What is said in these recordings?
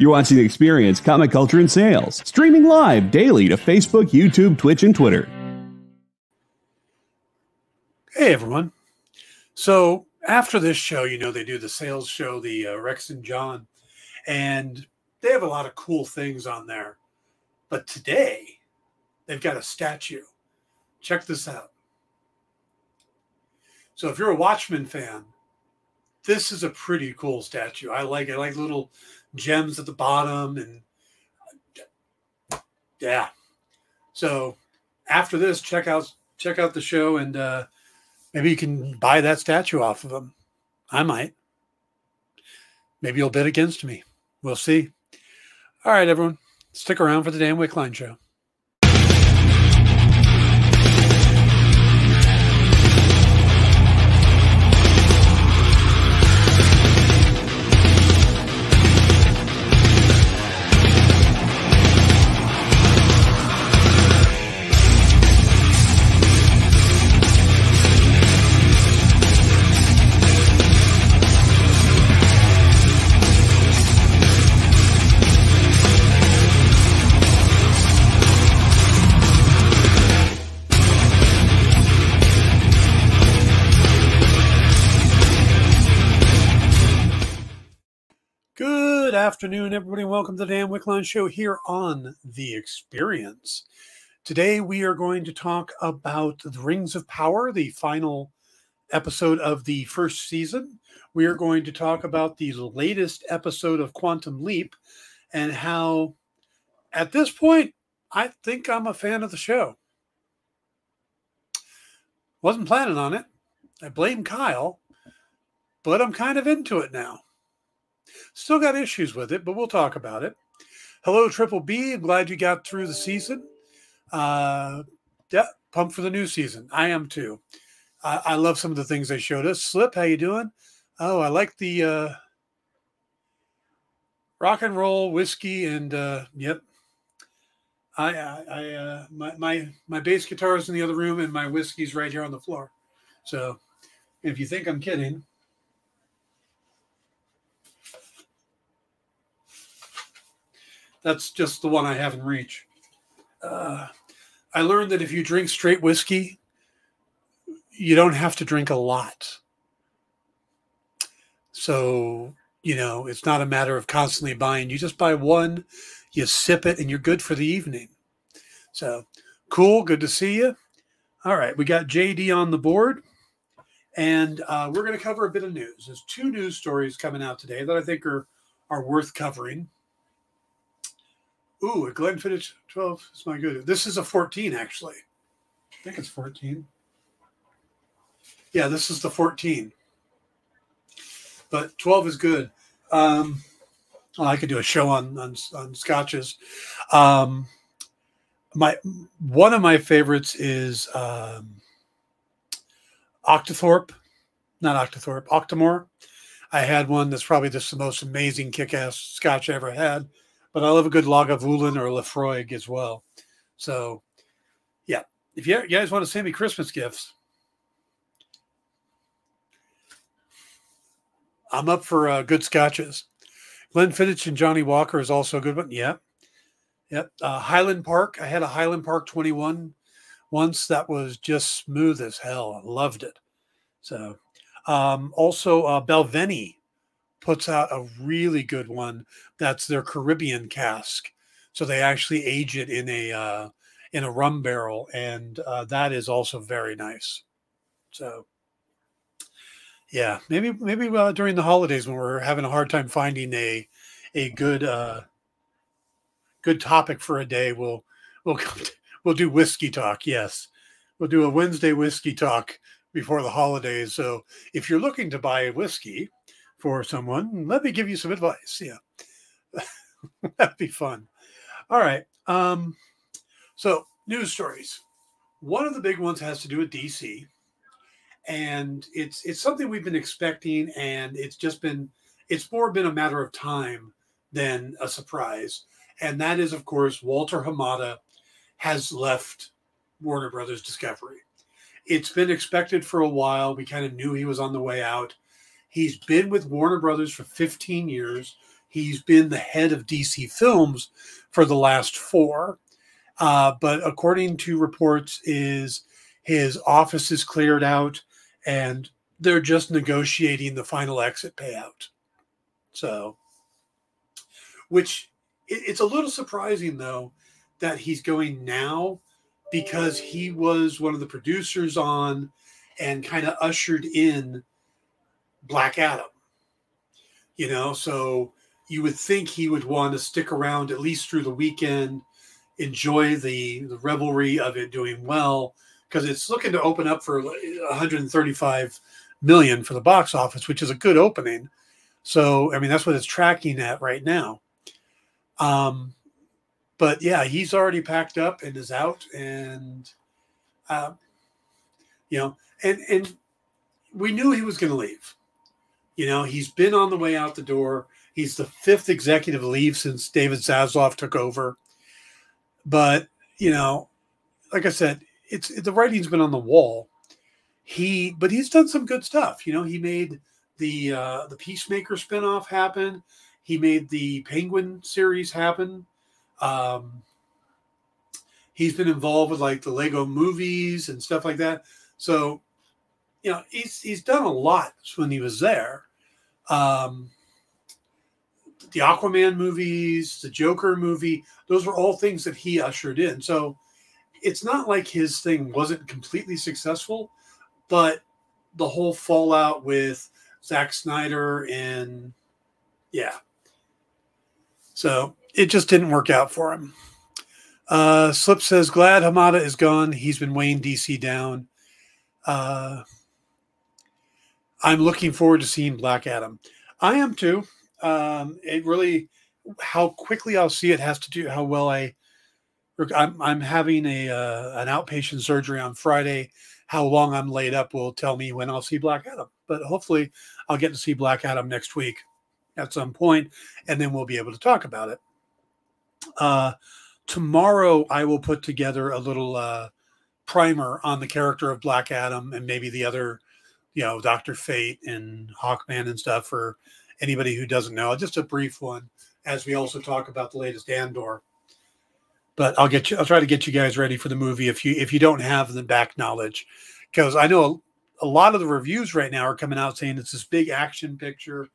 You're watching The Experience Comic Culture and Sales, streaming live daily to Facebook, YouTube, Twitch, and Twitter. Hey, everyone. So, after this show, you know, they do the sales show, the uh, Rex and John, and they have a lot of cool things on there. But today, they've got a statue. Check this out. So, if you're a Watchmen fan, this is a pretty cool statue. I like it. I like little gems at the bottom and yeah. So after this, check out check out the show and uh, maybe you can buy that statue off of them. I might. Maybe you'll bid against me. We'll see. All right, everyone. Stick around for the Dan Wickline show. Afternoon, everybody. Welcome to the Dan Wickline Show here on The Experience. Today, we are going to talk about the Rings of Power, the final episode of the first season. We are going to talk about the latest episode of Quantum Leap and how, at this point, I think I'm a fan of the show. Wasn't planning on it. I blame Kyle, but I'm kind of into it now. Still got issues with it, but we'll talk about it. Hello, Triple B. I'm glad you got through the season. Uh, yeah, pumped for the new season. I am too. I, I love some of the things they showed us. Slip, how you doing? Oh, I like the uh, rock and roll whiskey and uh, yep. I, I, I uh, my, my my bass guitar is in the other room and my whiskey's right here on the floor. So, if you think I'm kidding, That's just the one I have in reach. Uh, I learned that if you drink straight whiskey, you don't have to drink a lot. So, you know, it's not a matter of constantly buying. You just buy one, you sip it, and you're good for the evening. So, cool. Good to see you. All right. We got JD on the board, and uh, we're going to cover a bit of news. There's two news stories coming out today that I think are, are worth covering. Ooh, a Glenfiddich 12 is my good. This is a 14, actually. I think it's 14. Yeah, this is the 14. But 12 is good. Um, well, I could do a show on on, on scotches. Um, my one of my favorites is um, Octothorpe, not Octothorpe, Octomore. I had one that's probably just the most amazing kick-ass scotch I ever had but I love a good Lagavulin or Laphroaig as well. So, yeah, if you guys want to send me Christmas gifts, I'm up for uh, good scotches. Glenfiddich and Johnnie Walker is also a good one. Yeah. Yep. Uh, Highland Park. I had a Highland Park 21 once that was just smooth as hell. I loved it. So, um, also uh, Balvenie puts out a really good one that's their Caribbean cask. So they actually age it in a uh, in a rum barrel, and uh, that is also very nice. So yeah, maybe maybe uh, during the holidays when we're having a hard time finding a a good uh, good topic for a day, we'll we'll to, we'll do whiskey talk. Yes, we'll do a Wednesday whiskey talk before the holidays. So if you're looking to buy a whiskey, for someone, let me give you some advice. Yeah, that'd be fun. All right. Um, so news stories. One of the big ones has to do with DC, and it's it's something we've been expecting, and it's just been it's more been a matter of time than a surprise, and that is of course Walter Hamada has left Warner Brothers Discovery. It's been expected for a while. We kind of knew he was on the way out He's been with Warner Brothers for 15 years. he's been the head of DC Films for the last four. Uh, but according to reports, is his office is cleared out and they're just negotiating the final exit payout. So, which it's a little surprising though that he's going now because he was one of the producers on and kind of ushered in Black Adam. You know, so you would think he would want to stick around at least through the weekend, enjoy the the revelry of it doing well because it's looking to open up for 135 million for the box office, which is a good opening. So, I mean, that's what it's tracking at right now. Um, but yeah, he's already packed up and is out, and uh, you know, and and we knew he was going to leave. You know, he's been on the way out the door. He's the fifth executive leave since David Zaslav took over. But you know, like I said, it's the writing's been on the wall. He, but he's done some good stuff. You know, he made the uh, the Peacemaker spinoff happen. He made the Penguin series happen. Um, he's been involved with like the Lego movies and stuff like that. So, you know, he's he's done a lot when he was there. Um, the Aquaman movies, the Joker movie, those were all things that he ushered in. So it's not like his thing wasn't completely successful, but the whole fallout with Zack Snyder and yeah. So it just didn't work out for him. Uh, Slip says, glad Hamada is gone. He's been weighing DC down. Uh, I'm looking forward to seeing Black Adam. I am too. Um, it really, how quickly I'll see it has to do how well I I'm, I'm having a uh, an outpatient surgery on Friday. How long I'm laid up will tell me when I'll see Black Adam. But hopefully, I'll get to see Black Adam next week at some point, and then we'll be able to talk about it. Uh, tomorrow, I will put together a little uh, primer on the character of Black Adam and maybe the other, you know, Doctor Fate and Hawkman and stuff for anybody who doesn't know. Just a brief one, as we also talk about the latest Andor but I'll get you. I'll try to get you guys ready for the movie if you if you don't have the back knowledge, because I know a, a, lot of the reviews right now are coming out saying it's this big action picture,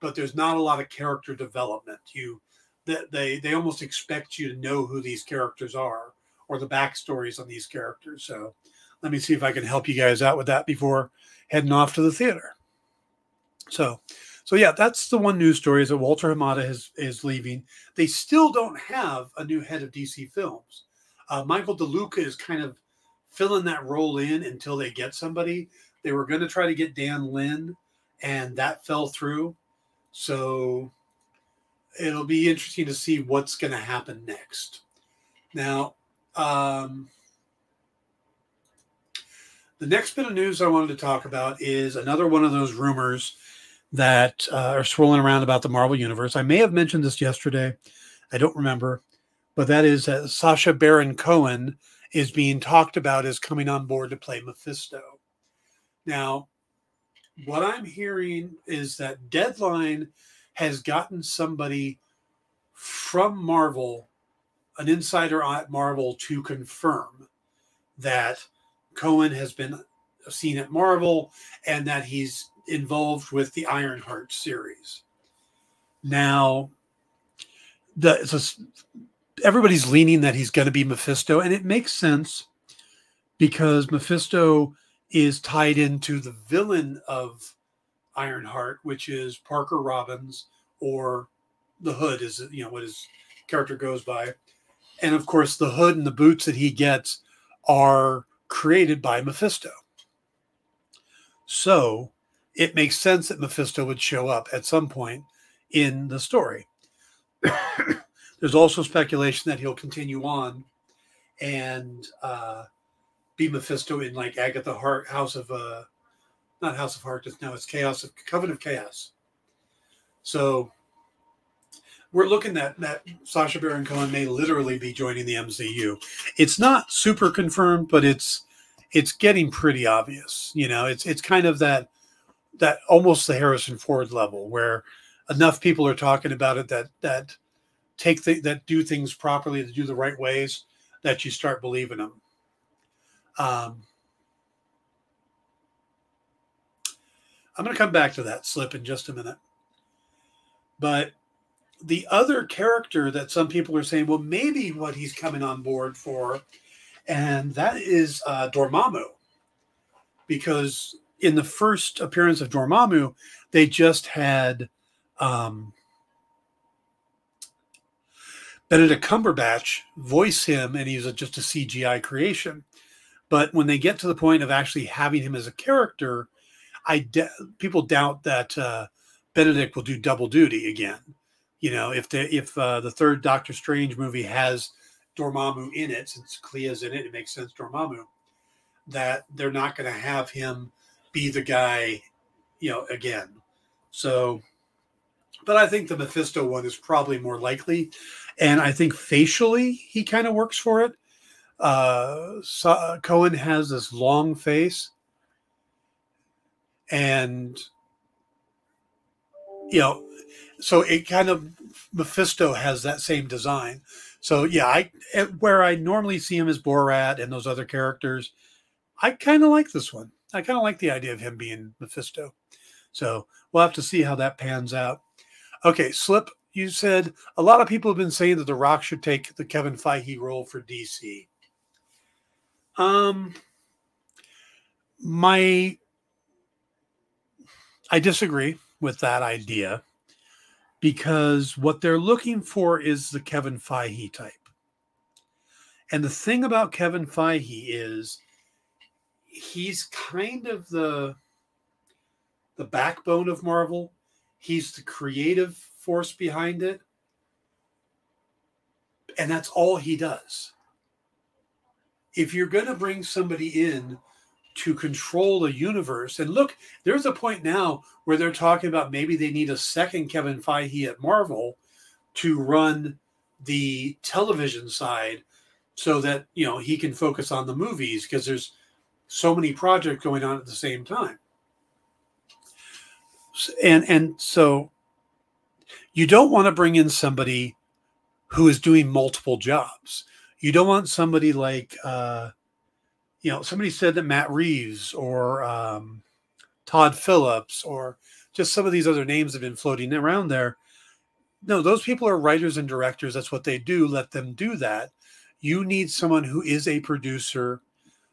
but there's not a lot of character development. You that they they almost expect you to know who these characters are or the backstories on these characters. So let me see if I can help you guys out with that before heading off to the theater. So so yeah, that's the one news story is that Walter Hamada is is leaving. They still don't have a new head of DC Films. Uh, Michael DeLuca is kind of filling that role in until they get somebody. They were going to try to get Dan Lin, and that fell through. So it'll be interesting to see what's going to happen next. Now, um, the next bit of news I wanted to talk about is another one of those rumors that uh, are swirling around about the Marvel Universe. I may have mentioned this yesterday. I don't remember. But that is that Sacha Baron Cohen is being talked about as coming on board to play Mephisto. Now, what I'm hearing is that Deadline has gotten somebody from Marvel, an insider at Marvel, to confirm that Cohen has been seen at Marvel and that he's involved with the Ironheart series. Now, the so everybody's leaning that he's going to be Mephisto, and it makes sense because Mephisto is tied into the villain of Ironheart, which is Parker Robbins or the Hood, is you know what his character goes by, and of course the hood and the boots that he gets are created by Mephisto. So it makes sense that Mephisto would show up at some point in the story. There's also speculation that he'll continue on and uh, be Mephisto in like Agatha Hart, House of uh, not House of Heart, now it's Chaos of Coven of Chaos. So we're looking at that Sacha Baron Cohen may literally be joining the MCU. It's not super confirmed, but it's it's getting pretty obvious. You know, it's it's kind of that that almost the Harrison Ford level where enough people are talking about it that that take the, that do things properly, that do the right ways, that you start believing them. Um, I'm going to come back to that slip in just a minute. But the other character that some people are saying, well, maybe what he's coming on board for, and that is uh, Dormammu, because in the first appearance of Dormammu, they just had um, Benedict Cumberbatch voice him, and he's a, just a CGI creation. But when they get to the point of actually having him as a character, I de- people doubt that uh, Benedict will do double duty again. You know, if the if uh, the third Doctor Strange movie has Dormammu in it, since Clea's in it, it makes sense Dormammu. That they're not going to have him be the guy, you know, again. So, but I think the Mephisto one is probably more likely, and I think facially he kind of works for it. Uh, so, uh, Cohen has this long face, and you know, so it kind of Mephisto has that same design. So yeah, I where I normally see him as Borat and those other characters, I kind of like this one. I kind of like the idea of him being Mephisto. So we'll have to see how that pans out. Okay, Slip, you said a lot of people have been saying that The Rock should take the Kevin Feige role for DC. Um, my I disagree with that idea because what they're looking for is the Kevin Feige type. And the thing about Kevin Feige is he's kind of the the backbone of Marvel. He's the creative force behind it. And that's all he does. If you're going to bring somebody in to control the universe. And look, there's a point now where they're talking about maybe they need a second Kevin Feige at Marvel to run the television side so that, you know, he can focus on the movies because there's so many projects going on at the same time. And and so you don't want to bring in somebody who is doing multiple jobs. You don't want somebody like uh you know, somebody said that Matt Reeves or um, Todd Phillips or just some of these other names have been floating around there. No, those people are writers and directors. That's what they do. Let them do that. You need someone who is a producer,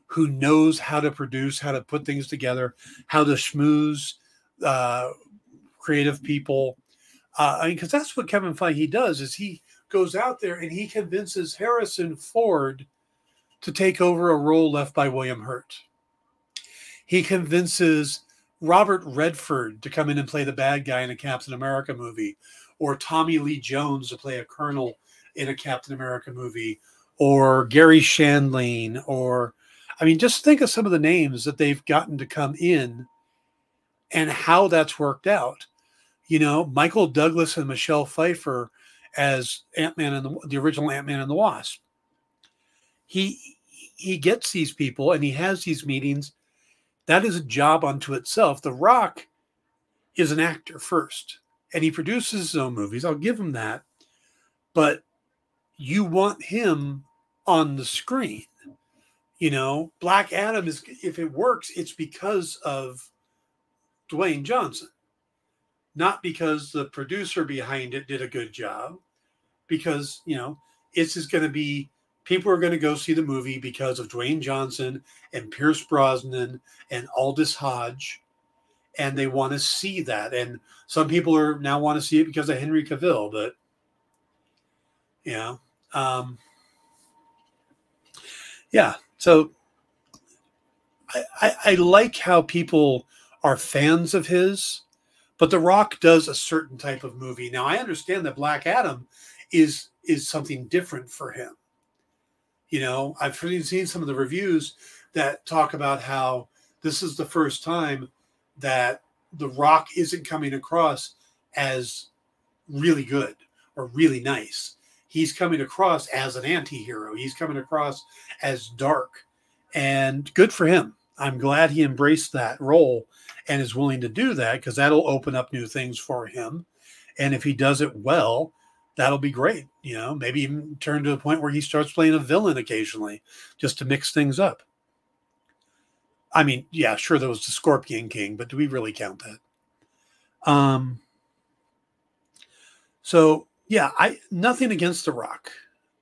who knows how to produce, how to put things together, how to schmooze uh, creative people. Uh, I mean, because that's what Kevin Feige does. Is he goes out there and he convinces Harrison Ford – to take over a role left by William Hurt. He convinces Robert Redford to come in and play the bad guy in a Captain America movie, or Tommy Lee Jones to play a colonel in a Captain America movie, or Garry Shandling, or I mean, just think of some of the names that they've gotten to come in and how that's worked out. You know, Michael Douglas and Michelle Pfeiffer as Ant Man and the, the original Ant Man and the Wasp he he gets these people and he has these meetings. That is a job unto itself. The Rock is an actor first, and he produces his own movies. I'll give him that. But you want him on the screen. You know, Black Adam is if it works, it's because of Dwayne Johnson, not because the producer behind it did a good job. Because you know, it's just going to be people are going to go see the movie because of Dwayne Johnson and Pierce Brosnan and Aldis Hodge, and they want to see that. And some people are now want to see it because of Henry Cavill, but yeah, um, yeah. So I, I, I like how people are fans of his, but The Rock does a certain type of movie. Now I understand that Black Adam is is something different for him you know, I've seen some of the reviews that talk about how this is the first time that The Rock isn't coming across as really good or really nice. He's coming across as an anti hero, he's coming across as dark. And good for him. I'm glad he embraced that role and is willing to do that because that'll open up new things for him. And if he does it well, that'll be great. You know, maybe even turn to the point where he starts playing a villain occasionally just to mix things up. I mean, yeah, sure, there was the Scorpion King, but do we really count that? Um, so yeah, I nothing against The Rock.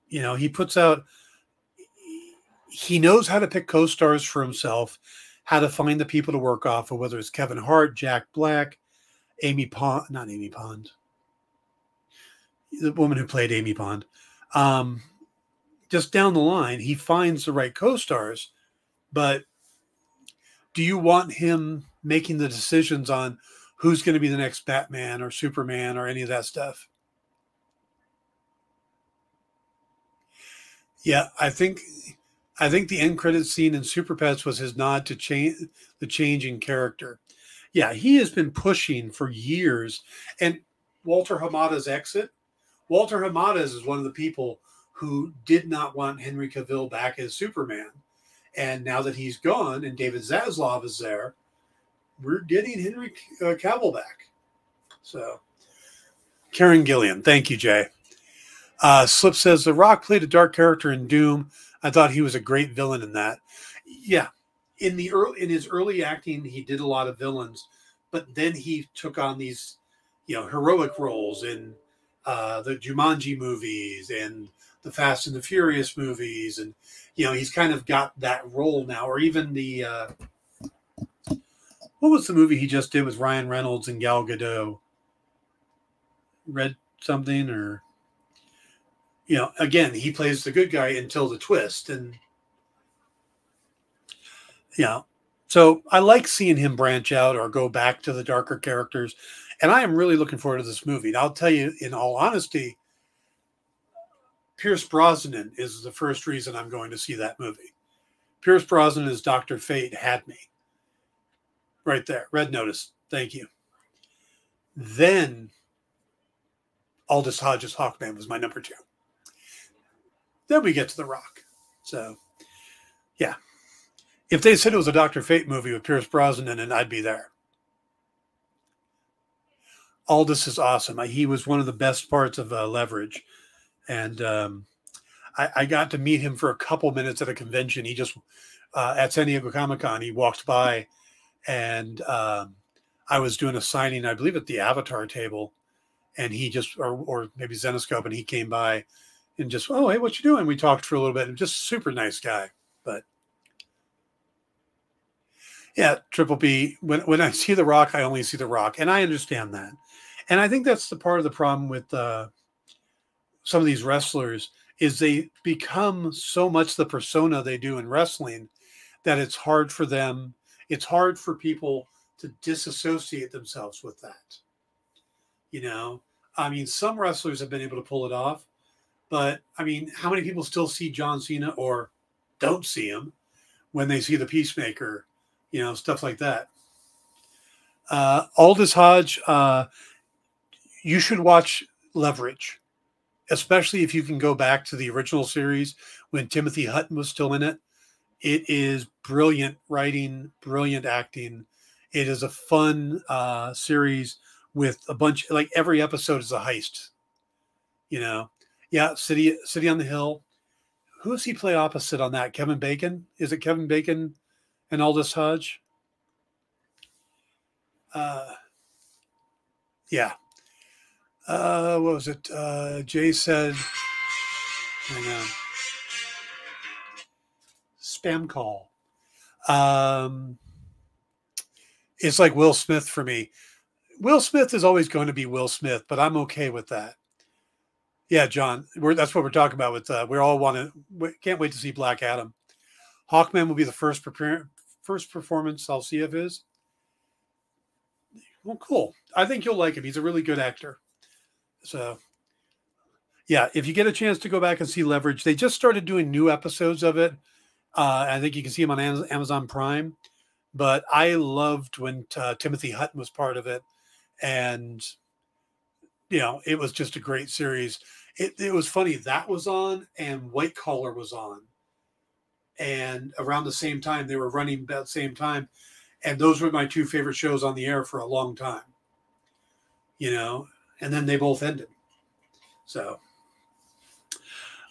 You know, he puts out he knows how to pick co-stars for himself, how to find the people to work off of, whether it's Kevin Hart, Jack Black, Amy Pond, not Amy Pond, the woman who played Amy Pond. Um, just down the line, he finds the right co-stars, but do you want him making the decisions on who's going to be the next Batman or Superman or any of that stuff? Yeah, I think I think the end credit scene in Super Pets was his nod to change the change in character. Yeah, he has been pushing for years. And Walter Hamada's exit, Walter Hamada is one of the people who did not want Henry Cavill back as Superman. And now that he's gone and David Zaslav is there, we're getting Henry uh, Cavill back. So, Karen Gillan, thank you, Jay. Uh, Slip says The Rock played a dark character in Doom. I thought he was a great villain in that. Yeah, in the early in his early acting, he did a lot of villains, but then he took on these, you know, heroic roles in uh, the Jumanji movies and the Fast and the Furious movies, and you know, he's kind of got that role now. Or even the uh, what was the movie he just did with Ryan Reynolds and Gal Gadot? Red something or you know, again, he plays the good guy until the twist. And, yeah so I like seeing him branch out or go back to the darker characters. And I am really looking forward to this movie. And I'll tell you, in all honesty, Pierce Brosnan is the first reason I'm going to see that movie. Pierce Brosnan as Dr. Fate had me. Right there. Red notice. Thank you. Then Aldis Hodges Hawkman was my number two. Then we get to The Rock. So, yeah. If they said it was a Dr. Fate movie with Pierce Brosnan it, I'd be there. Aldis is awesome. He was one of the best parts of uh, Leverage. And um, I, I, got to meet him for a couple minutes at a convention. He just, uh, at San Diego Comic Con, he walked by and um, I was doing a signing, I believe, at the Avatar table. And he just, or, or maybe Zenescope, and he came by and just, oh, hey, what you doing? We talked for a little bit and just super nice guy. But yeah, Triple B, when, when I see The Rock, I only see The Rock. And I understand that. And I think that's the part of the problem with uh, some of these wrestlers is they become so much the persona they do in wrestling that it's hard for them. It's hard for people to disassociate themselves with that. You know, I mean, some wrestlers have been able to pull it off, but I mean, how many people still see John Cena or don't see him when they see the Peacemaker, you know, stuff like that. Uh, Aldis Hodge, uh, you should watch Leverage, especially if you can go back to the original series when Timothy Hutton was still in it. It is brilliant writing, brilliant acting. It is a fun uh, series with a bunch, like every episode is a heist, you know, yeah, City City on the Hill. Who does he play opposite on that? Kevin Bacon? Is it Kevin Bacon and Aldis Hodge? Uh, yeah. Uh, what was it? Uh, Jay said, hang on. Spam call. Um, it's like Will Smith for me. Will Smith is always going to be Will Smith, but I'm okay with that. Yeah, John, that's what we're talking about. With uh, we all want to, can't wait to see Black Adam. Hawkman will be the first prepare, first performance I'll see of his. Well, cool. I think you'll like him. He's a really good actor. So, yeah, if you get a chance to go back and see Leverage, they just started doing new episodes of it. Uh, I think you can see them on Amazon Prime. But I loved when uh, Timothy Hutton was part of it, and you know, it was just a great series it, it was funny that was on and White Collar was on, and around the same time they were running about the same time, and those were my two favorite shows on the air for a long time. You know, and then they both ended. So,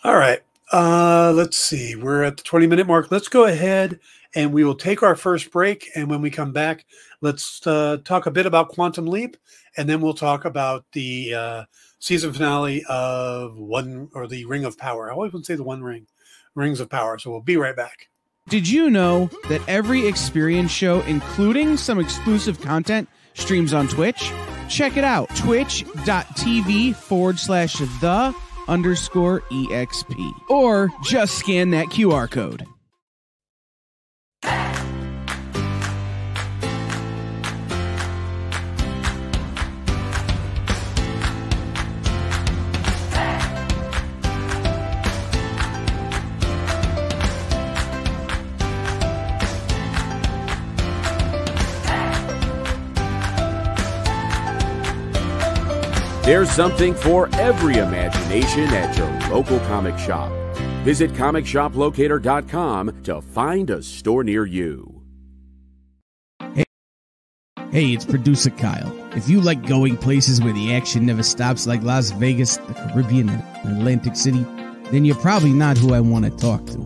all right. Uh, let's see. We're at the 20 minute mark. Let's go ahead and we will take our first break. And when we come back, let's uh, talk a bit about Quantum Leap, and then we'll talk about the uh, season finale of One or the Ring of Power. I always to say the One Ring, Rings of Power. So we'll be right back. Did you know that every experience show, including some exclusive content, streams on Twitch? Check it out twitch.tv forward slash the underscore exp. Or just scan that QR code. There's something for every imagination at your local comic shop. Visit ComicShopLocator.com to find a store near you. Hey, it's producer Kyle. If you like going places where the action never stops, like Las Vegas, the Caribbean, and Atlantic City, then you're probably not who I want to talk to.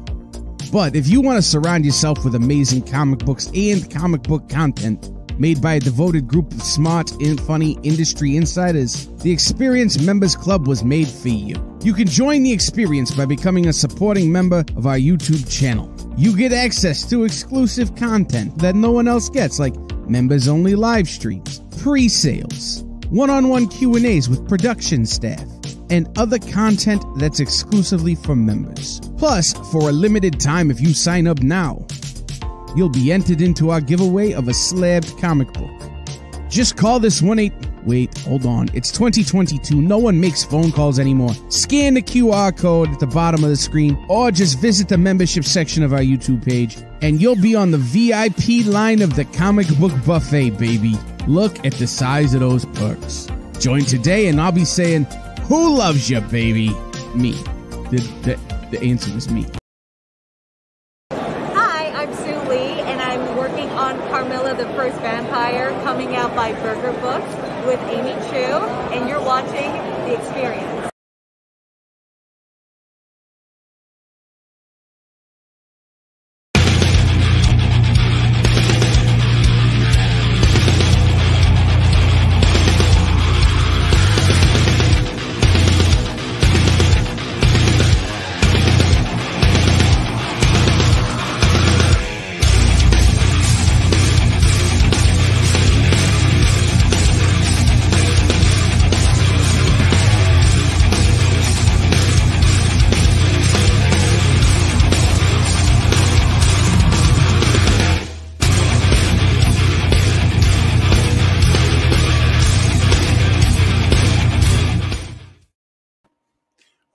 But if you want to surround yourself with amazing comic books and comic book content, made by a devoted group of smart and funny industry insiders. The Experience Members Club was made for you. You can join the experience by becoming a supporting member of our YouTube channel. You get access to exclusive content that no one else gets, like members only live streams, pre-sales, one-on-one Q&As with production staff, and other content that's exclusively for members. Plus, for a limited time if you sign up now, you'll be entered into our giveaway of a slabbed comic book. Just call this 1 8. Wait, hold on. It's 2022. No one makes phone calls anymore. Scan the QR code at the bottom of the screen or just visit the membership section of our YouTube page and you'll be on the VIP line of the comic book buffet, baby. Look at the size of those perks. Join today and I'll be saying, Who loves you, baby? Me. The, the, the answer is me. the First Vampire coming out by Berger Books with Amy Chu, and you're watching The Experience.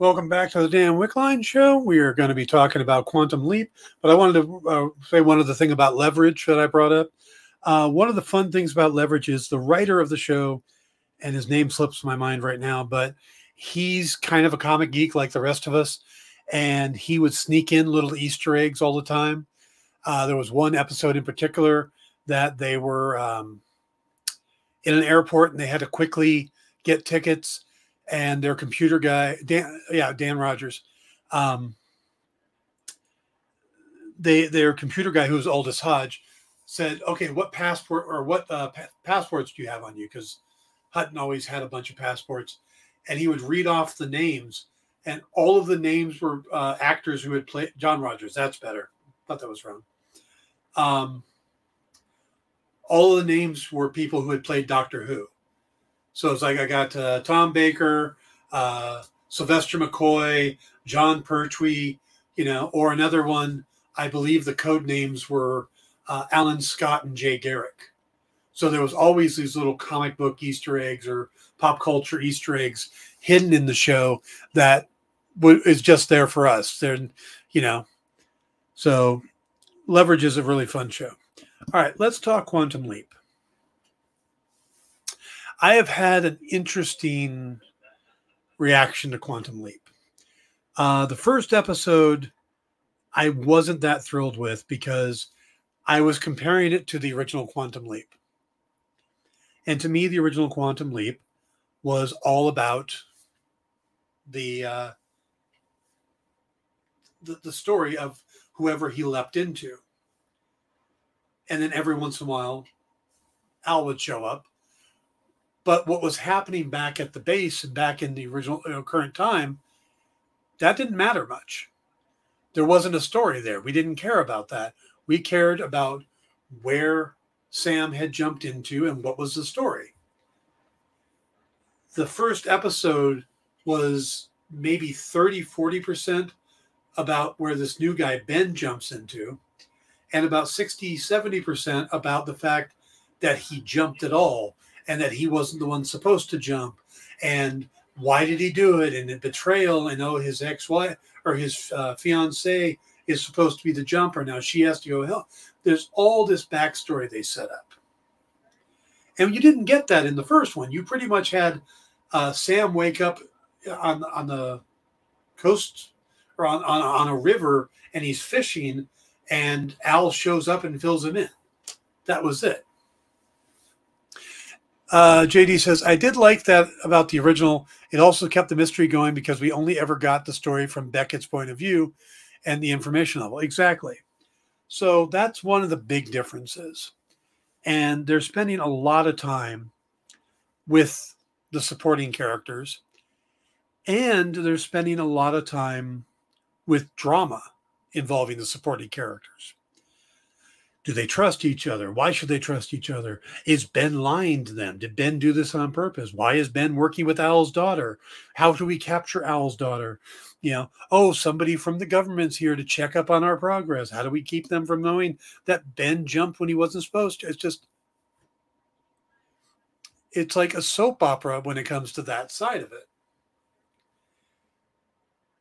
Welcome back to the Dan Wickline Show. We are going to be talking about Quantum Leap, but I wanted to uh, say one other thing about leverage that I brought up. Uh, one of the fun things about leverage is the writer of the show, and his name slips my mind right now, but he's kind of a comic geek like the rest of us, and he would sneak in little Easter eggs all the time. Uh, there was one episode in particular that they were um, in an airport and they had to quickly get tickets and their computer guy, Dan, yeah, Dan Rogers, um, they their computer guy, who's Aldis Hodge, said, "Okay, what passport or what uh, pa- passports do you have on you?" Because Hutton always had a bunch of passports, and he would read off the names, and all of the names were uh, actors who had played John Rogers. That's better. thought that was wrong. Um, all of the names were people who had played Doctor Who. So it's like I got uh, Tom Baker, uh, Sylvester McCoy, Jon Pertwee, you know, or another one. I believe the code names were uh, Alan Scott and Jay Garrick. So there was always these little comic book Easter eggs or pop culture Easter eggs hidden in the show that w- is just there for us. They're, you know, so Leverage is a really fun show. All right, let's talk Quantum Leap. I have had an interesting reaction to Quantum Leap. Uh, the first episode, I wasn't that thrilled with because I was comparing it to the original Quantum Leap. And to me, the original Quantum Leap was all about the uh, the, the story of whoever he leapt into. And then every once in a while, Al would show up. But what was happening back at the base and back in the original you know, current time, that didn't matter much. There wasn't a story there. We didn't care about that. We cared about where Sam had jumped into and what was the story. The first episode was maybe 30, 40% about where this new guy, Ben, jumps into, and about 60, 70% about the fact that he jumped at all and that he wasn't the one supposed to jump. And why did he do it? And the betrayal, and oh, his ex wife or his uh, fiance is supposed to be the jumper. Now she has to go hell. There's all this backstory they set up. And you didn't get that in the first one. You pretty much had uh, Sam wake up on on the coast or on, on, on a river and he's fishing and Al shows up and fills him in. That was it. Uh, JD says, I did like that about the original. It also kept the mystery going because we only ever got the story from Beckett's point of view and the information level. Exactly. So that's one of the big differences. And they're spending a lot of time with the supporting characters and they're spending a lot of time with drama involving the supporting characters. Do they trust each other? Why should they trust each other? Is Ben lying to them? Did Ben do this on purpose? Why is Ben working with Al's daughter? How do we capture Al's daughter? You know, oh, somebody from the government's here to check up on our progress. How do we keep them from knowing that Ben jumped when he wasn't supposed to? It's just, it's like a soap opera when it comes to that side of it.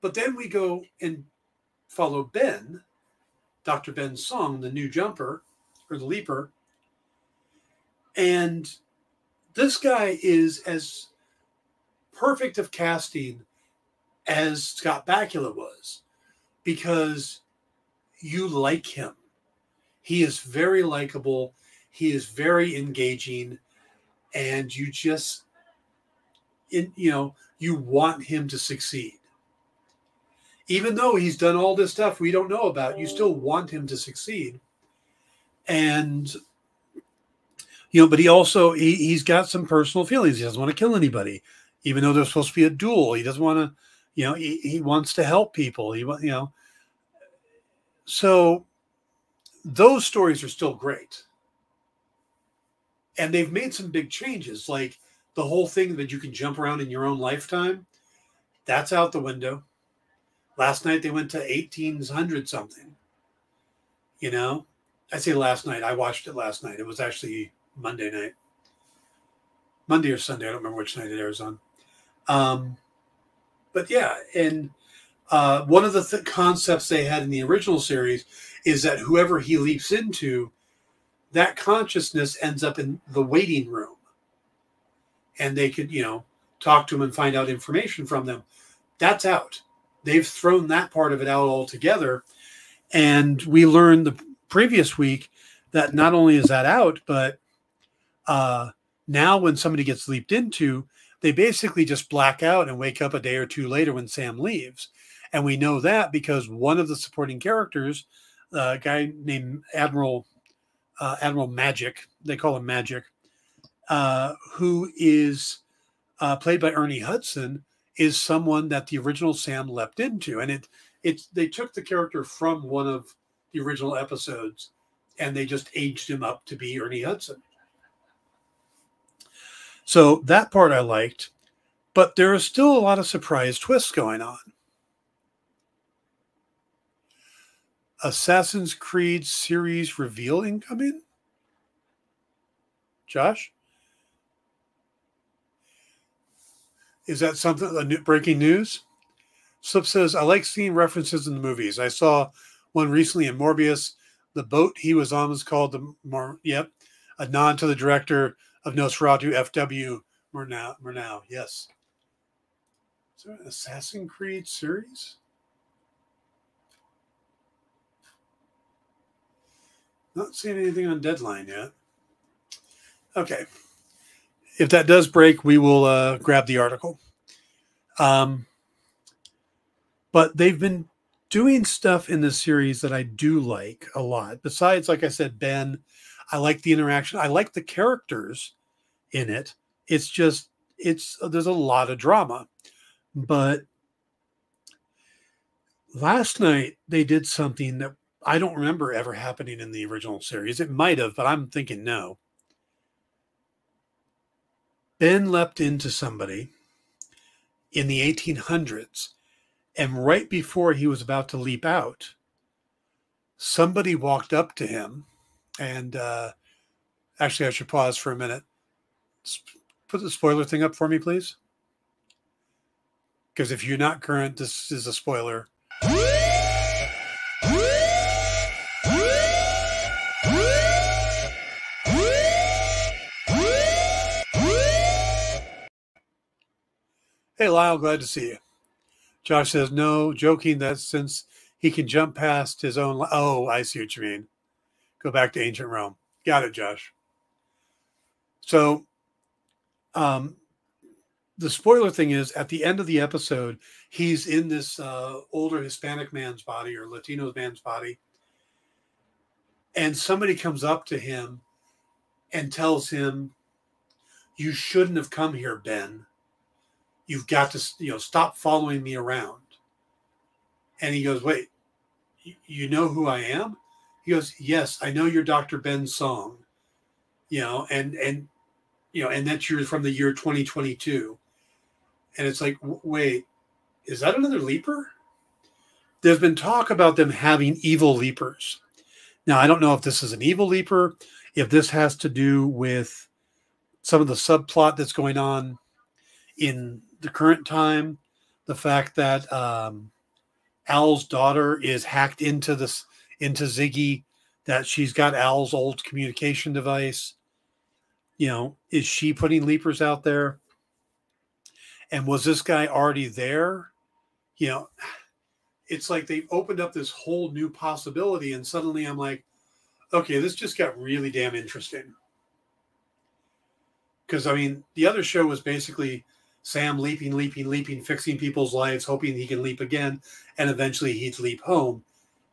But then we go and follow Ben Dr. Ben Song, the new jumper or the leaper. And this guy is as perfect of casting as Scott Bakula was because you like him. He is very likable, he is very engaging, and you just, in, you know, you want him to succeed even though he's done all this stuff we don't know about, you still want him to succeed. And you know, but he also he, he's got some personal feelings. He doesn't want to kill anybody, even though there's supposed to be a duel. He doesn't want to, you know, he, he wants to help people. He you know. So those stories are still great. And they've made some big changes, like the whole thing that you can jump around in your own lifetime. That's out the window Last night they went to 1800 something. You know, I say last night. I watched it last night. It was actually Monday night. Monday or Sunday. I don't remember which night it airs on. Um, but yeah, and uh, one of the th- concepts they had in the original series is that whoever he leaps into, that consciousness ends up in the waiting room. And they could, you know, talk to him and find out information from them. That's out they've thrown that part of it out altogether. And we learned the previous week that not only is that out, but uh, now when somebody gets leaped into, they basically just black out and wake up a day or two later when Sam leaves. And we know that because one of the supporting characters, uh, a guy named Admiral uh, Admiral Magic, they call him Magic, uh, who is uh, played by Ernie Hudson, is someone that the original Sam leapt into, and it it's they took the character from one of the original episodes and they just aged him up to be Ernie Hudson. So that part I liked, but there are still a lot of surprise twists going on. Assassin's Creed series reveal incoming? Josh? Is that something a new, breaking news? Slip says, I like seeing references in the movies. I saw one recently in Morbius. The boat he was on was called the Mor- yep, a nod to the director of Nosferatu, F.W. Murnau. Murnau, yes. Is there an Assassin's Creed series? Not seeing anything on deadline yet. Okay. If that does break, we will uh, grab the article. Um, but they've been doing stuff in this series that I do like a lot. Besides, like I said, Ben, I like the interaction. I like the characters in it. It's just it's there's a lot of drama. But last night they did something that I don't remember ever happening in the original series. It might have, but I'm thinking no. Ben leapt into somebody in the 1800s, and right before he was about to leap out, somebody walked up to him. And uh, actually, I should pause for a minute. Put the spoiler thing up for me, please. Because if you're not current, this is a spoiler. Hey, Lyle, glad to see you. Josh says, no, joking that since he can jump past his own. Oh, I see what you mean. Go back to ancient Rome. Got it, Josh. So, um, the spoiler thing is at the end of the episode, he's in this uh, older Hispanic man's body or Latino man's body. And somebody comes up to him and tells him, You shouldn't have come here, Ben you've got to you know stop following me around. And he goes wait you know who i am? He goes yes i know you're dr ben song you know and and you know and that you're from the year 2022 and it's like wait is that another leaper? There's been talk about them having evil leapers. Now i don't know if this is an evil leaper if this has to do with some of the subplot that's going on in the current time, the fact that um, Al's daughter is hacked into this into Ziggy, that she's got Al's old communication device. You know, is she putting leapers out there? And was this guy already there? You know, it's like they've opened up this whole new possibility, and suddenly I'm like, okay, this just got really damn interesting. Because I mean, the other show was basically Sam leaping, leaping, leaping, fixing people's lives, hoping he can leap again, and eventually he'd leap home.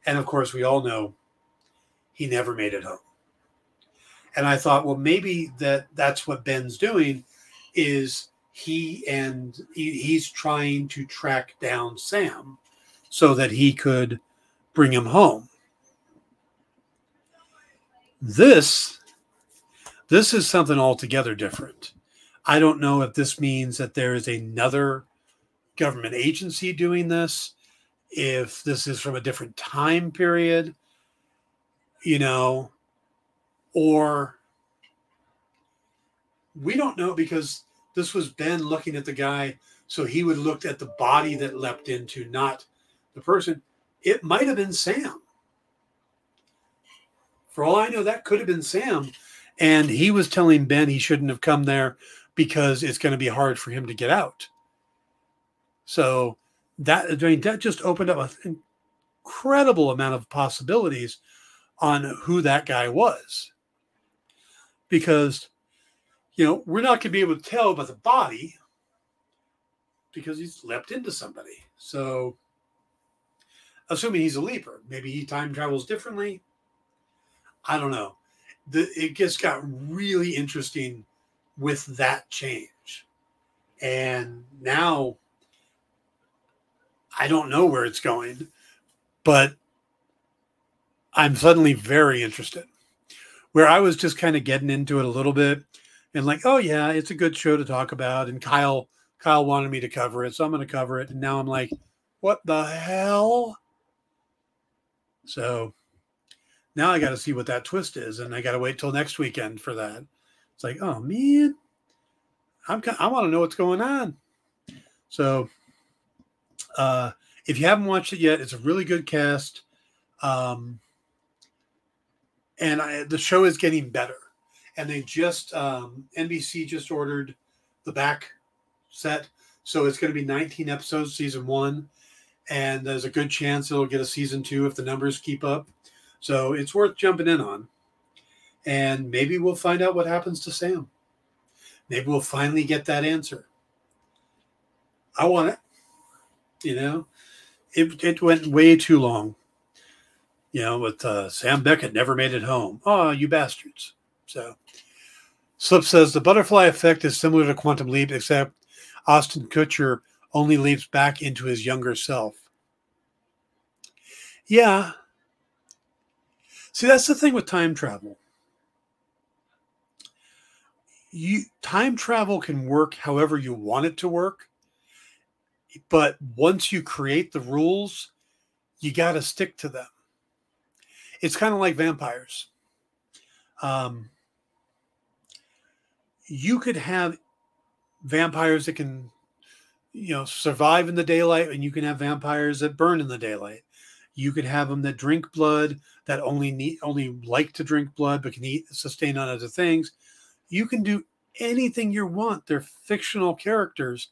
And of course, we all know he never made it home. And I thought, well, maybe that that's what Ben's doing is he and he, he's trying to track down Sam so that he could bring him home. This this is something altogether different. I don't know if this means that there is another government agency doing this, if this is from a different time period, you know, or we don't know because this was Ben looking at the guy, so he would look at the body that leapt into, not the person. It might have been Sam. For all I know, that could have been Sam. And he was telling Ben he shouldn't have come there because it's going to be hard for him to get out. So that I mean that just opened up an incredible amount of possibilities on who that guy was. Because you know, we're not going to be able to tell by the body because he's leapt into somebody. So assuming he's a leaper, maybe he time travels differently. I don't know. The, it just got really interesting with that change. And now I don't know where it's going, but I'm suddenly very interested. Where I was just kind of getting into it a little bit and like, oh yeah, it's a good show to talk about. And Kyle, Kyle wanted me to cover it, so I'm going to cover it. And now I'm like, what the hell? So now I got to see what that twist is, and I got to wait till next weekend for that. It's like, oh man, I'm I want to know what's going on. So, uh, if you haven't watched it yet, it's a really good cast, um, and I, the show is getting better. And they just um, NBC just ordered the back set, so it's going to be 19 episodes, season one, and there's a good chance it'll get a season two if the numbers keep up. So it's worth jumping in on and maybe we'll find out what happens to Sam. Maybe we'll finally get that answer. I want it. You know, it, it went way too long. You know, with uh, Sam Beckett never made it home. Oh, you bastards. So, Slip says the butterfly effect is similar to Quantum Leap, except Ashton Kutcher only leaps back into his younger self. Yeah. See, that's the thing with time travel. You time travel can work however you want it to work, but once you create the rules, you got to stick to them. It's kind of like vampires. Um, you could have vampires that can you know survive in the daylight and you can have vampires that burn in the daylight you could have them that drink blood that only need only like to drink blood but can eat sustain on other things you can do anything you want. They're fictional characters.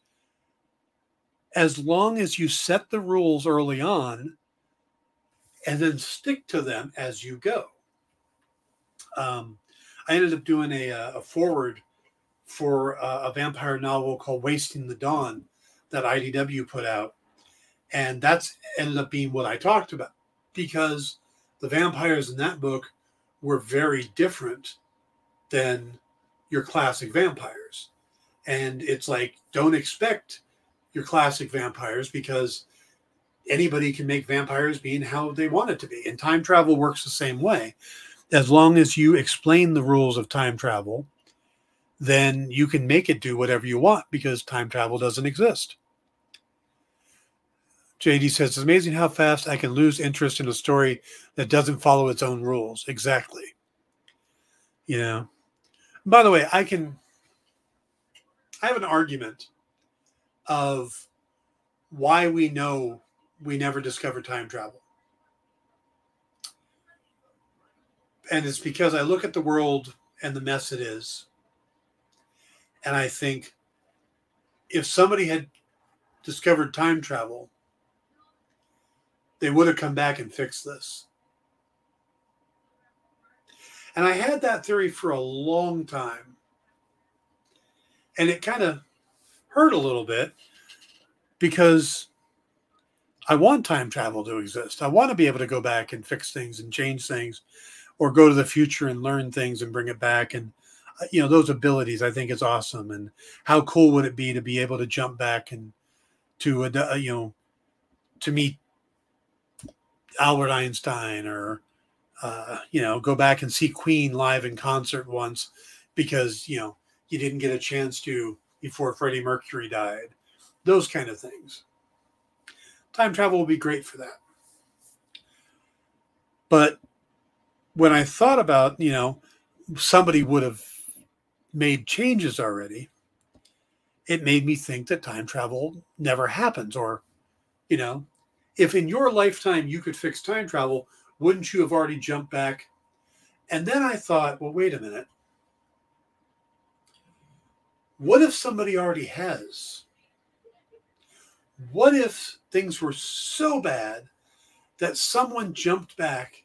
As long as you set the rules early on and then stick to them as you go. Um, i ended up doing a, a forward for a, a vampire novel called wasting the dawn that IDW put out. And that's ended up being what I talked about because the vampires in that book were very different than your classic vampires. And it's like, don't expect your classic vampires because anybody can make vampires being how they want it to be. And time travel works the same way. As long as you explain the rules of time travel, then you can make it do whatever you want because time travel doesn't exist. JD says, It's amazing how fast I can lose interest in a story that doesn't follow its own rules. Exactly. You know, by the way, I can, I have an argument of why we know we never discovered time travel. And it's because I look at the world and the mess it is. And I think if somebody had discovered time travel, they would have come back and fixed this. And I had that theory for a long time. And it kind of hurt a little bit because I want time travel to exist. I want to be able to go back and fix things and change things or go to the future and learn things and bring it back. And, uh, you know, those abilities I think is awesome. And how cool would it be to be able to jump back and to, a, you know, to meet Albert Einstein or uh, you know go back and see Queen live in concert once because you know you didn't get a chance to before Freddie Mercury died. Those kind of things. Time travel will be great for that. But when I thought about, you know, somebody would have made changes already, it made me think that time travel never happens or, you know, if in your lifetime you could fix time travel, wouldn't you have already jumped back? And then I thought, well, wait a minute. What if somebody already has? What if things were so bad that someone jumped back,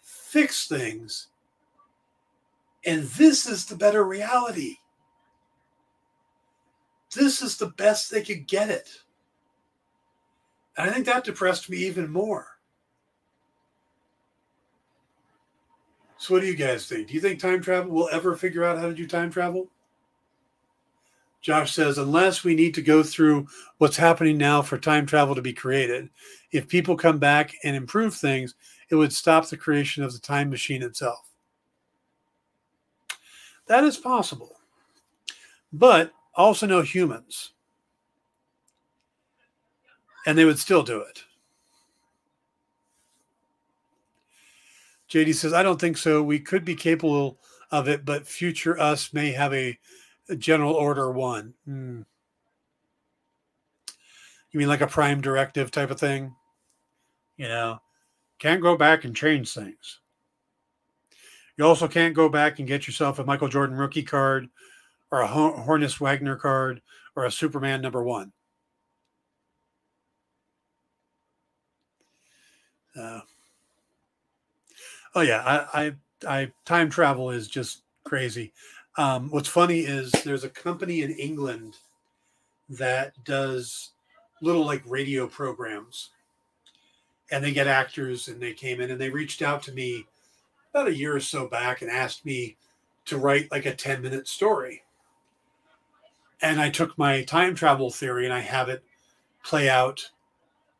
fixed things, and this is the better reality? This is the best they could get it. And I think that depressed me even more. So, what do you guys think? Do you think time travel will ever figure out how to do time travel? Josh says, unless we need to go through what's happening now for time travel to be created, if people come back and improve things, it would stop the creation of the time machine itself. That is possible. But also no humans and they would still do it. JD says, I don't think so. We could be capable of it, but future us may have a, a general order one. Hmm. You mean like a prime directive type of thing? You know, can't go back and change things. You also can't go back and get yourself a Michael Jordan rookie card or a Honus Wagner card or a Superman number one. Uh, oh yeah, I, I, I, time travel is just crazy. Um, what's funny is there's a company in England that does little like radio programs, and they get actors, and they came in and they reached out to me about a year or so back and asked me to write like a 10 minute story. And I took my time travel theory and I have it play out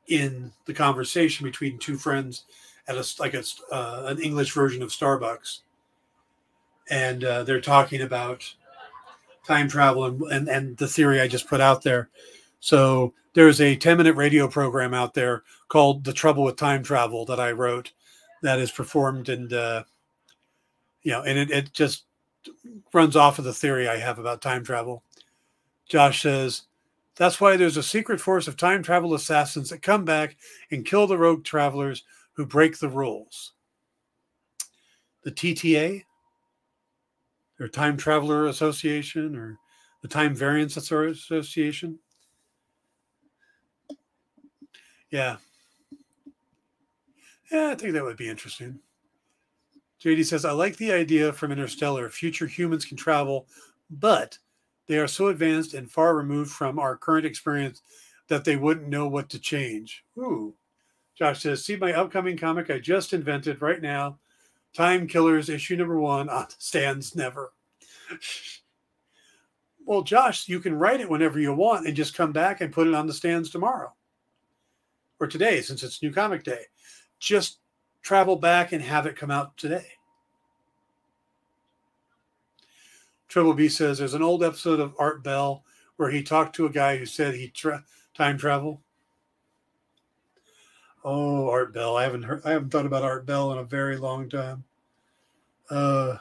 in the conversation between two friends at a like a uh, an English version of Starbucks, and uh, they're talking about time travel and, and and the theory I just put out there. So there's a 10 minute radio program out there called "The Trouble with Time Travel" that I wrote, that is performed and uh, you know, and it, it just runs off of the theory I have about time travel. Josh says, that's why there's a secret force of time travel assassins that come back and kill the rogue travelers who break the rules. The TTA, or Time Traveler Association, or the Time Variance Association. Yeah. Yeah, I think that would be interesting. JD says, I like the idea from Interstellar. Future humans can travel, but they are so advanced and far removed from our current experience that they wouldn't know what to change. Ooh. Josh says, see my upcoming comic I just invented right now. Time Killers, issue number one on stands never. well, Josh, you can write it whenever you want and just come back and put it on the stands tomorrow or today, since it's New Comic Day. Just travel back and have it come out today. Triple B says there's an old episode of Art Bell where he talked to a guy who said he tra- time travel. Oh, Art Bell. I haven't heard I haven't thought about Art Bell in a very long time. Uh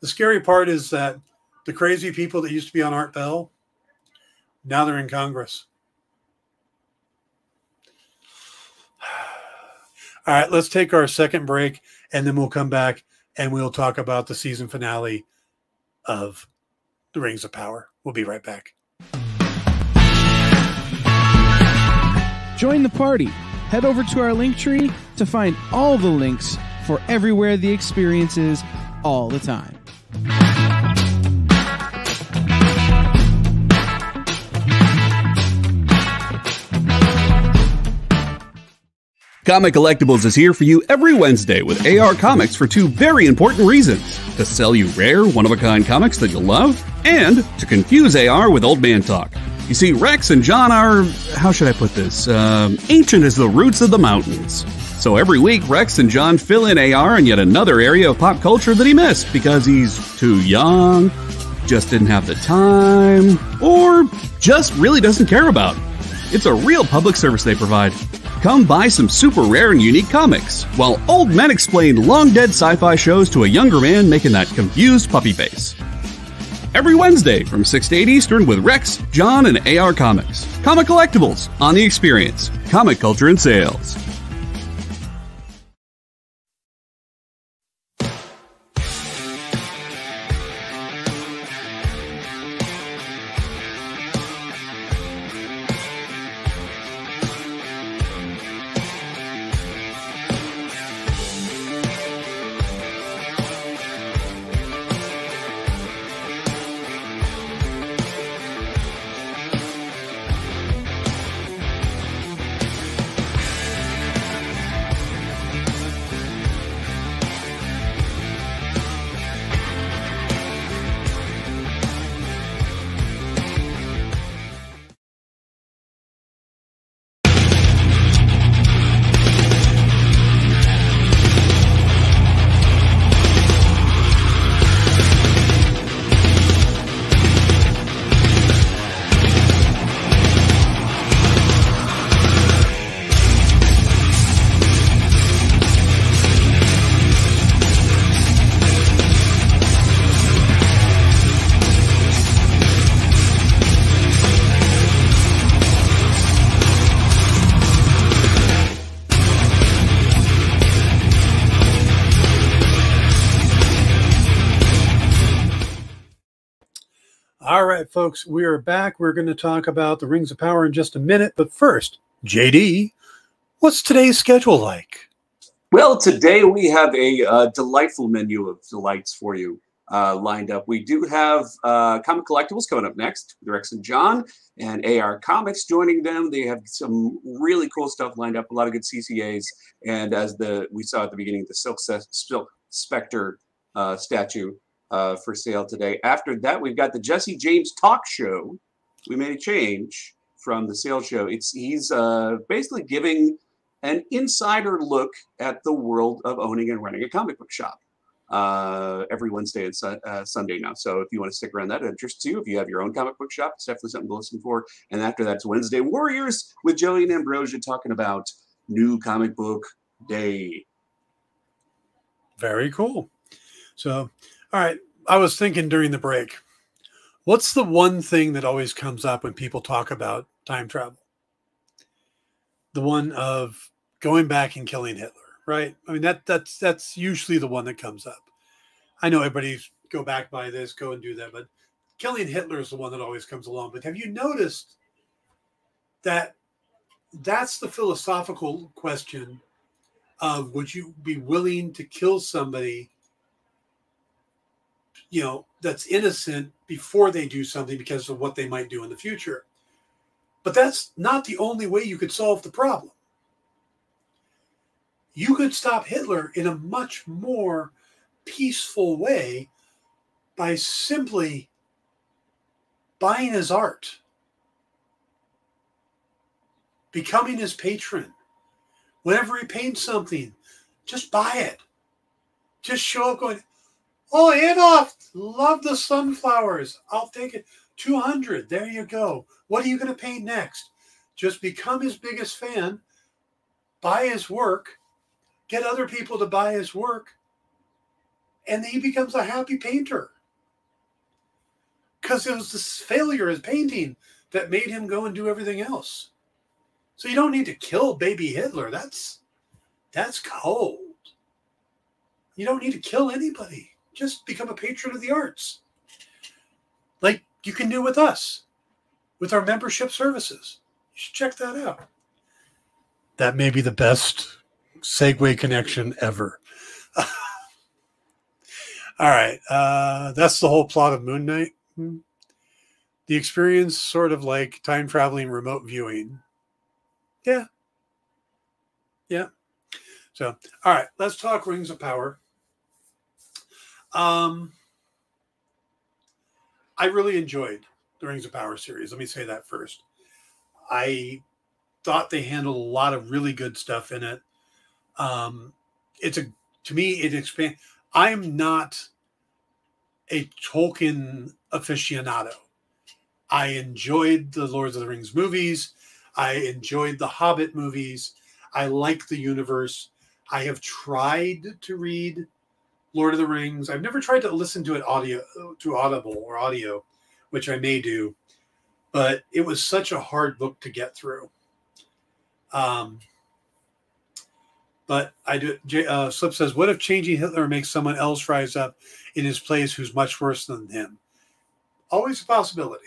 the scary part is that the crazy people that used to be on Art Bell, now they're in Congress. All right, let's take our second break and then we'll come back and we'll talk about the season finale of the Rings of Power. We'll be right back. Join the party. Head over to our link tree to find all the links for everywhere the experience is all the time. Comic Collectibles is here for you every Wednesday with AR Comics for two very important reasons to sell you rare, one of a kind comics that you'll love, and to confuse AR with old man talk. You see, Rex and John are, how should I put this, uh, ancient as the roots of the mountains. So every week, Rex and John fill in AR in yet another area of pop culture that he missed because he's too young, just didn't have the time, or just really doesn't care about. It's a real public service they provide. Come buy some super rare and unique comics, while old men explain long dead sci fi shows to a younger man making that confused puppy face. Every Wednesday from 6 to 8 Eastern with Rex, John, and AR Comics. Comic Collectibles on the Experience. Comic Culture and Sales. Folks, we are back. We're going to talk about the Rings of Power in just a minute. But first, JD, what's today's schedule like? Well, today we have a uh, delightful menu of delights for you. uh, lined up. We do have uh, Comic Collectibles coming up next with Rex and John, and AR Comics joining them. They have some really cool stuff lined up, a lot of good CCAs, and as the we saw at the beginning, the Silk, Silk Spectre uh, statue uh, for sale today. After that, we've got the Jesse James Talk Show. We made a change from the sales show. It's he's uh, basically giving an insider look at the world of owning and running a comic book shop uh, every Wednesday and su- uh, Sunday now. So if you want to stick around, that interests you. If you have your own comic book shop, it's definitely something to listen for. And after that's Wednesday Warriors with Joey and Ambrosia talking about new comic book day. Very cool. So, all right. I was thinking during the break, what's the one thing that always comes up when people talk about time travel? The one of going back and killing Hitler, right? I mean that that's that's usually the one that comes up. I know everybody's go back by this, go and do that, but killing Hitler is the one that always comes along. But have you noticed that that's the philosophical question of would you be willing to kill somebody you know that's innocent before they do something because of what they might do in the future. But that's not the only way you could solve the problem. You could stop hitler in a much more peaceful way by simply buying his art becoming his patron. Whenever he paints something just buy it. Just show up going Oh, Adolf, love the sunflowers. I'll take it. 200. There you go. What are you going to paint next? Just become his biggest fan, buy his work, get other people to buy his work, and he becomes a happy painter. Because it was this failure as painting that made him go and do everything else. So you don't need to kill baby Hitler. That's that's cold. You don't need to kill anybody just become a patron of the arts. Like you can do with us with our membership services. You should check that out. That may be the best segue connection ever. All right. Uh, that's the whole plot of Moon Knight. The experience, sort of like time traveling remote viewing. Yeah. Yeah. So, all right, let's talk Rings of Power. Um, I really enjoyed the Rings of Power series. Let me say that first. I thought they handled a lot of really good stuff in it. Um, it's a to me it expand. I'm not a Tolkien aficionado. I enjoyed the Lord of the Rings movies. I enjoyed the Hobbit movies. I like the universe. I have tried to read Lord of the Rings. I've never tried to listen to it audio to Audible or audio, which I may do, but it was such a hard book to get through. Um, but I do. Uh, Slip says, "What if changing Hitler makes someone else rise up in his place who's much worse than him?" Always a possibility.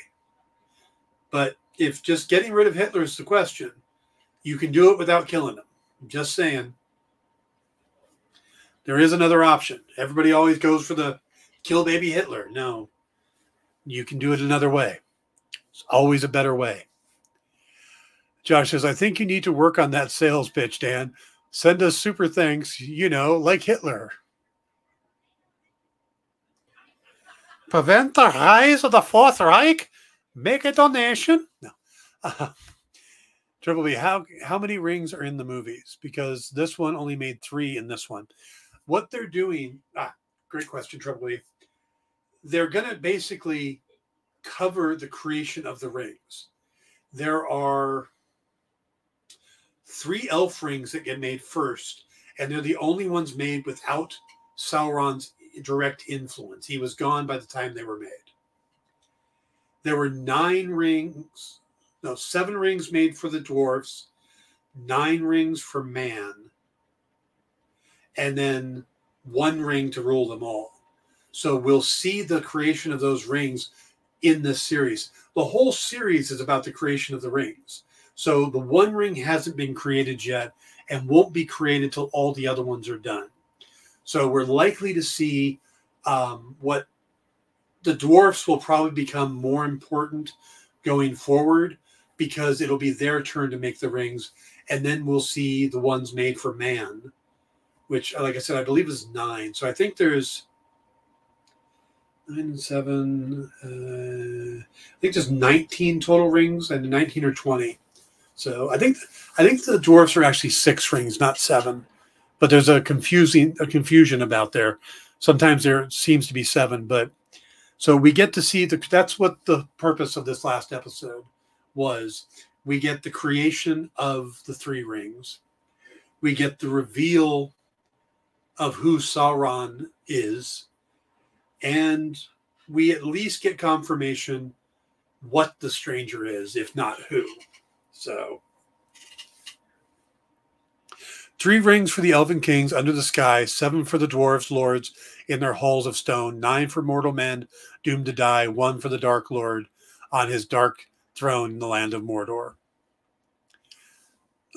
But if just getting rid of Hitler is the question, you can do it without killing him. I'm just saying. There is another option. Everybody always goes for the kill baby Hitler. No, you can do it another way. It's always a better way. Josh says, I think you need to work on that sales pitch, Dan. Send us super thanks, you know, like Hitler. Prevent the rise of the Fourth Reich? Make a donation? No. Uh, Triple B, how, how many rings are in the movies? Because this one only made three in this one what they're doing, ah, great question, Trouble They're going to basically cover the creation of the rings. There are three elf rings that get made first, and they're the only ones made without Sauron's direct influence. He was gone by the time they were made. There were nine rings, no, seven rings made for the dwarfs, nine rings for man, and then one ring to rule them all. So we'll see the creation of those rings in this series. The whole series is about the creation of the rings. So the one ring hasn't been created yet and won't be created till all the other ones are done. So we're likely to see um, what the dwarfs will probably become more important going forward because it'll be their turn to make the rings, and then we'll see the ones made for man, which, like I said, I believe is nine. So I think there's nine and seven. Uh, I think there's 19 total rings, and 19 or 20. So I think I think the dwarfs are actually six rings, not seven. But there's a confusing a confusion about there. Sometimes there seems to be seven, but so we get to see the that's what the purpose of this last episode was. We get the creation of the three rings. We get the reveal of who Sauron is. And we at least get confirmation what the stranger is, if not who. So Three rings for the elven kings under the sky, seven for the dwarves lords in their halls of stone, nine for mortal men doomed to die, one for the dark lord on his dark throne in the land of Mordor.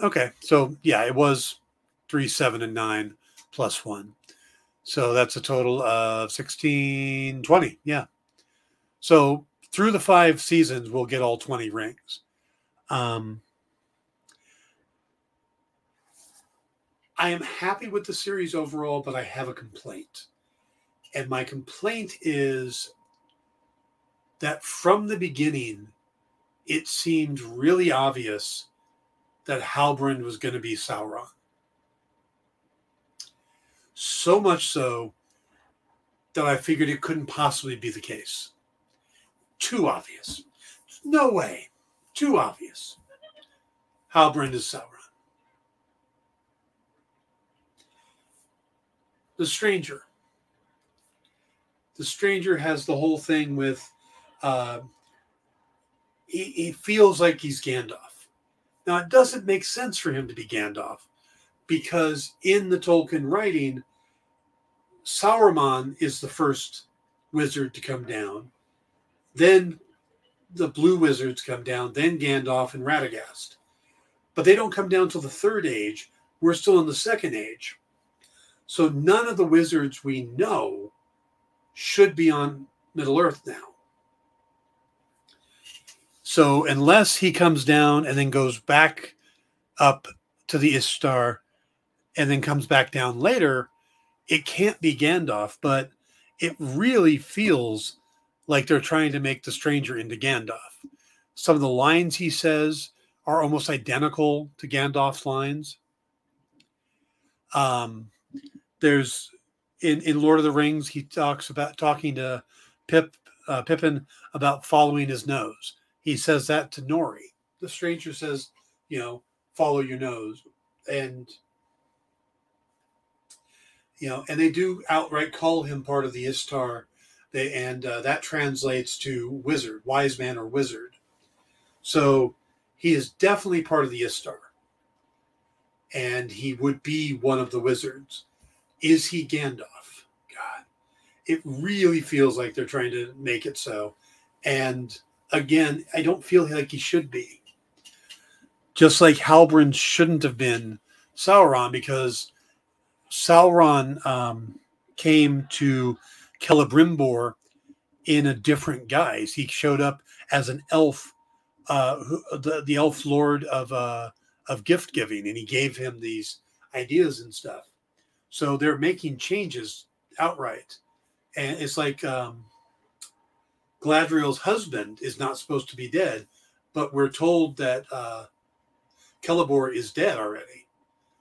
Okay, so yeah, it was three, seven, and nine plus one. So that's a total of 16, 20. Yeah. So through the five seasons, we'll get all 20 rings. Um, I am happy with the series overall, but I have a complaint. And my complaint is that from the beginning, it seemed really obvious that Halbrand was going to be Sauron. So much so that I figured it couldn't possibly be the case. Too obvious. No way. Too obvious. Halbrand is Sauron. The Stranger. The Stranger has the whole thing with uh, he, he feels like he's Gandalf. Now, it doesn't make sense for him to be Gandalf because in the Tolkien writing, Sauron is the first wizard to come down. Then the blue wizards come down, then Gandalf and Radagast. But they don't come down till the third age. We're still in the second age. So none of the wizards we know should be on Middle Earth now. So unless he comes down and then goes back up to the Istar and then comes back down later, it can't be Gandalf, but it really feels like they're trying to make the stranger into Gandalf. Some of the lines he says are almost identical to Gandalf's lines. Um, there's in in Lord of the Rings, he talks about talking to Pip uh, Pippin about following his nose. He says that to Nori. The stranger says, you know, follow your nose, and you know, and they do outright call him part of the Istar. They and uh, that translates to wizard, wise man, or wizard. So he is definitely part of the Istar, and he would be one of the wizards. Is he Gandalf? God, it really feels like they're trying to make it so. And again, I don't feel like he should be. Just like Halbrand shouldn't have been Sauron because Sauron um, came to Celebrimbor in a different guise. He showed up as an elf, uh, who, the, the elf lord of uh, of gift giving, and he gave him these ideas and stuff. So they're making changes outright. And it's like um, Galadriel's husband is not supposed to be dead, but we're told that uh, Celeborn is dead already.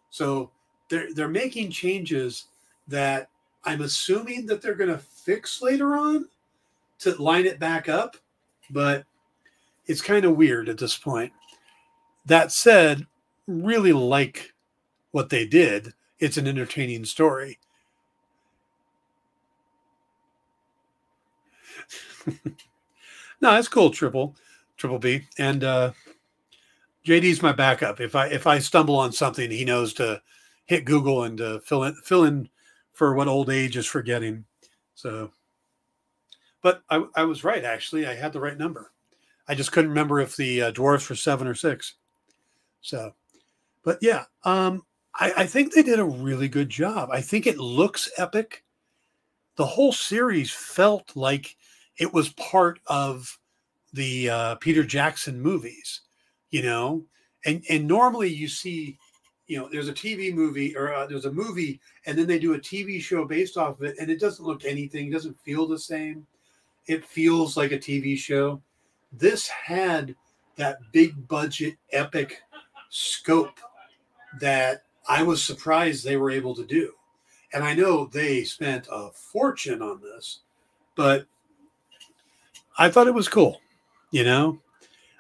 So they're, they're making changes that I'm assuming that they're going to fix later on to line it back up, but it's kind of weird at this point. That said, really like what they did it's an entertaining story. no, it's cool, triple, triple B, and uh, JD's my backup. If I if I stumble on something, he knows to hit Google and uh, fill in fill in for what old age is forgetting. So, but I, I was right actually. I had the right number. I just couldn't remember if the uh, dwarfs were seven or six. So, but yeah, um, I, I think they did a really good job. I think it looks epic. The whole series felt like it was part of the uh, Peter Jackson movies, you know, and and normally you see, you know, there's a TV movie or uh, there's a movie, and then they do a TV show based off of it, and it doesn't look anything, it doesn't feel the same. It feels like a TV show. This had that big budget epic scope that I was surprised they were able to do. And I know they spent a fortune on this, but I thought it was cool. You know,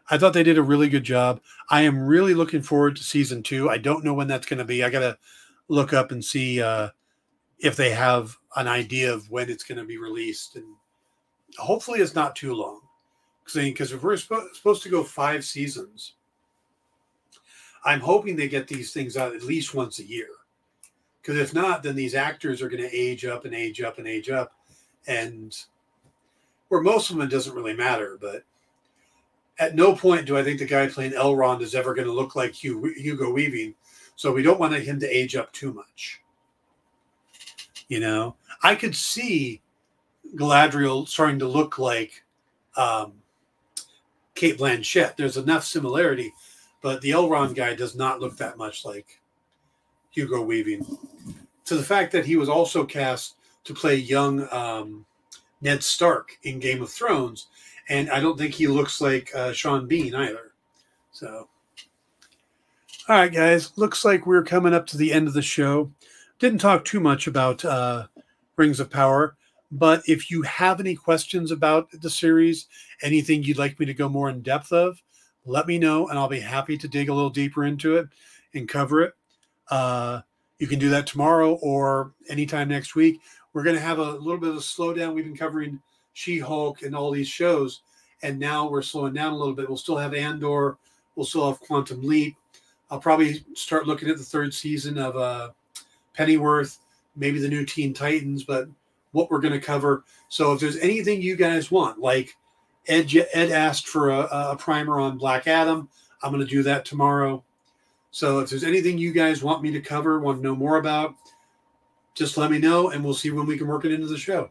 I thought they did a really good job. I am really looking forward to season two. I don't know when that's going to be. I got to look up and see uh, if they have an idea of when it's going to be released. And hopefully it's not too long. Because if we're supposed to go five seasons, I'm hoping they get these things out at least once a year. Because if not, then these actors are going to age up and age up and age up. And where most of them doesn't really matter, but at no point do I think the guy playing Elrond is ever going to look like Hugh, Hugo Weaving. So we don't want him to age up too much. You know, I could see Galadriel starting to look like um, Cate Blanchett. There's enough similarity, but the Elrond guy does not look that much like Hugo Weaving. To the fact that he was also cast to play young um, Ned Stark in Game of Thrones, and I don't think he looks like uh, Sean Bean either. So, all right, guys, looks like we're coming up to the end of the show. Didn't talk too much about uh, Rings of Power, but if you have any questions about the series, anything you'd like me to go more in depth of, let me know, and I'll be happy to dig a little deeper into it and cover it. Uh, you can do that tomorrow or anytime next week we're going to have a little bit of a slowdown. We've been covering She Hulk and all these shows, and now we're slowing down a little bit. We'll still have Andor, we'll still have Quantum Leap. I'll probably start looking at the third season of uh, Pennyworth, maybe the new Teen Titans, but what we're going to cover. So if there's anything you guys want, like Ed, Ed asked for a, a primer on Black Adam, I'm going to do that tomorrow. So if there's anything you guys want me to cover, want to know more about, just let me know and we'll see when we can work it into the show.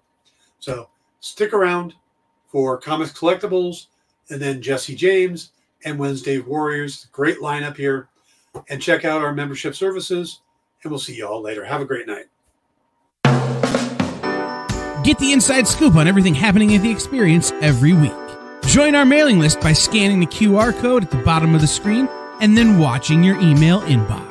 So stick around for Comics Collectibles and then Jesse James and Wednesday Warriors. Great lineup here. And check out our membership services. And we'll see you all later. Have a great night. Get the inside scoop on everything happening at the experience every week. Join our mailing list by scanning the QR code at the bottom of the screen and then watching your email inbox.